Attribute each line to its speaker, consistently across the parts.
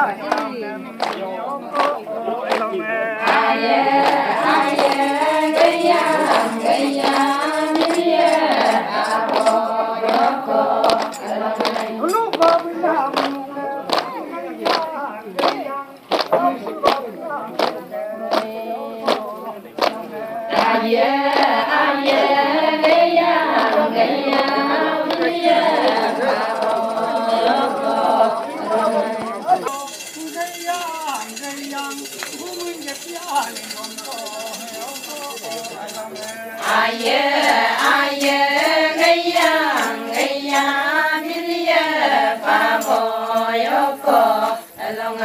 Speaker 1: 哎呀
Speaker 2: 哎呀哎呀！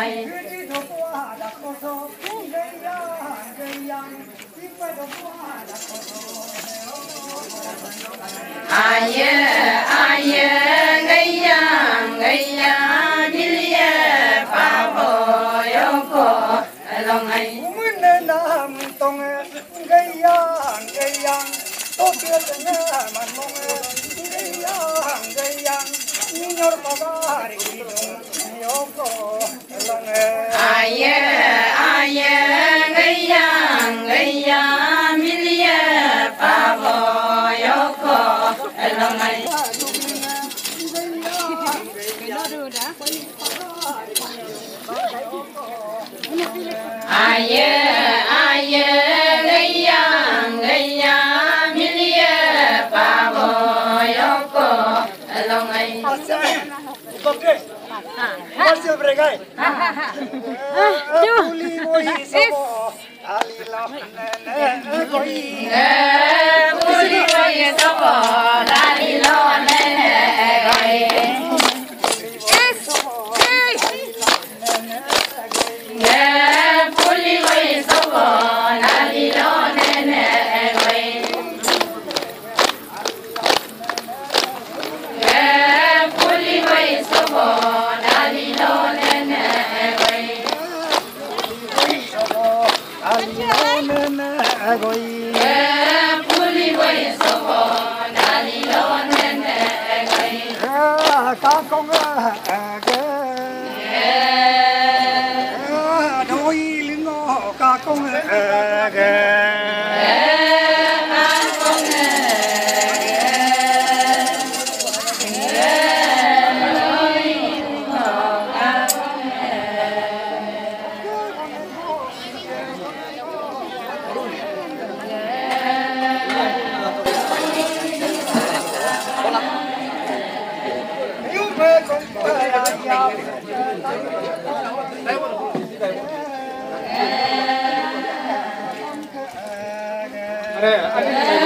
Speaker 2: này
Speaker 1: ai
Speaker 2: ai gây ya gây ya đi ya pa bo yo ko long ai
Speaker 1: mun nam tong gây ya gây ya to kia na man mong gây ya gây ya ni nyor pa ba ri yo ko Marcio Bregai. Kuli mohi sobo. Ali lam ne ne koi. Ne kuli mohi
Speaker 2: sobo.
Speaker 1: 네, 아래 아래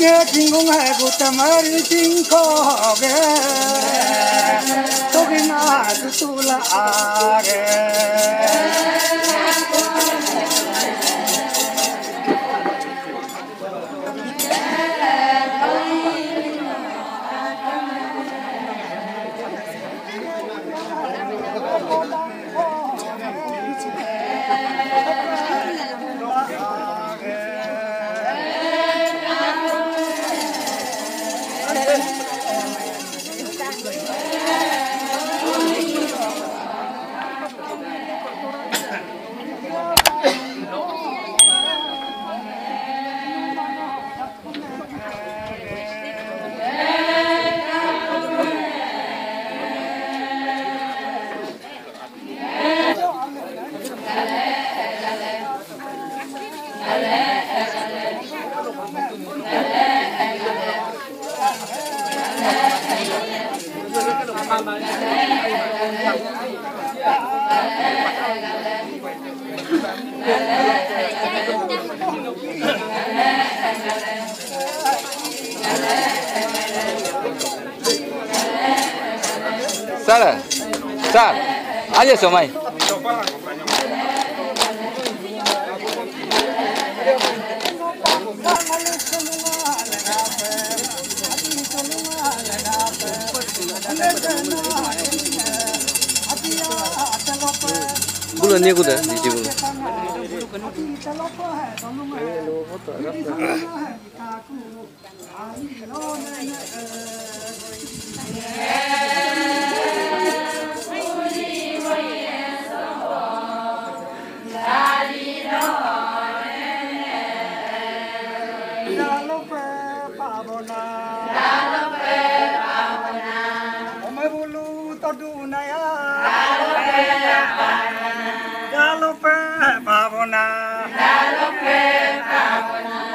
Speaker 1: nghe chính cũng hay của ta mà đi chính có ghé. Tôi khi nào tôi là à ghé.
Speaker 3: Sara, Sara, aja somai.
Speaker 1: Thank you. Bulo नेकुदा जिजी Bulo Tadu naya, tadu naya, lupe pavona. La lupe pavona.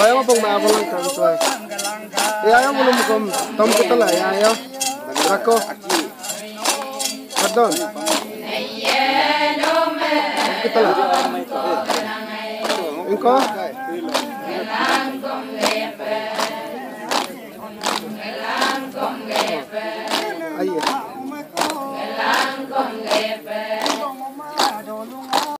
Speaker 4: Kaya mo pong maabang lang
Speaker 1: kan tuay. Iya mo nung kom tom ko tala ya. Rako. Pardon.
Speaker 4: Kita lah. Engkau?